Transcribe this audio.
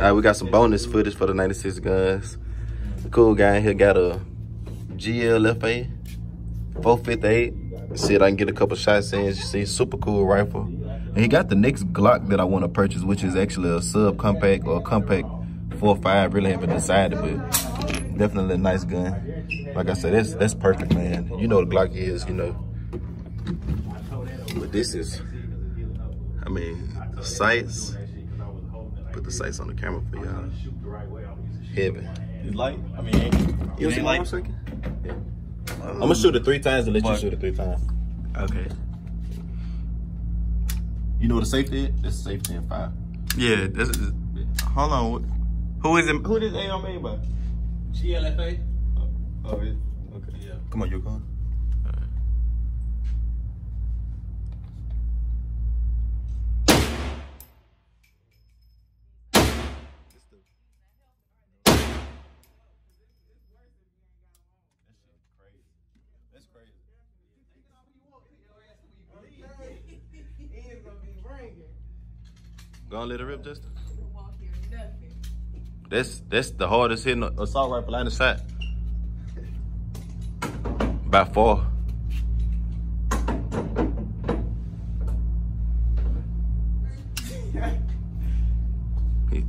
right, we got some bonus footage for the 96 guns. Cool guy here got a GLFA 458. See if I can get a couple shots in. You see, super cool rifle. And he got the next Glock that I want to purchase, which is actually a sub compact or a compact 4.5. Really haven't decided, but definitely a nice gun. Like I said, that's that's perfect, man. You know the Glock is, you know. But this is, I mean, sights. Put the sights on the camera for y'all. Heaven. It's light. I mean, You it see ain't what I'm light. I'm gonna um, shoot it three times and let you shoot it three times. Okay. You know what the safety is? It's safety in five. Yeah. This is. Hold on. Who is it? Who this AR made by? GLFA. Oh, oh, it. Okay. Yeah. Come on, you going? Gonna let it rip, Justin. That's that's the hardest hitting assault rifle line of sight. By far. he,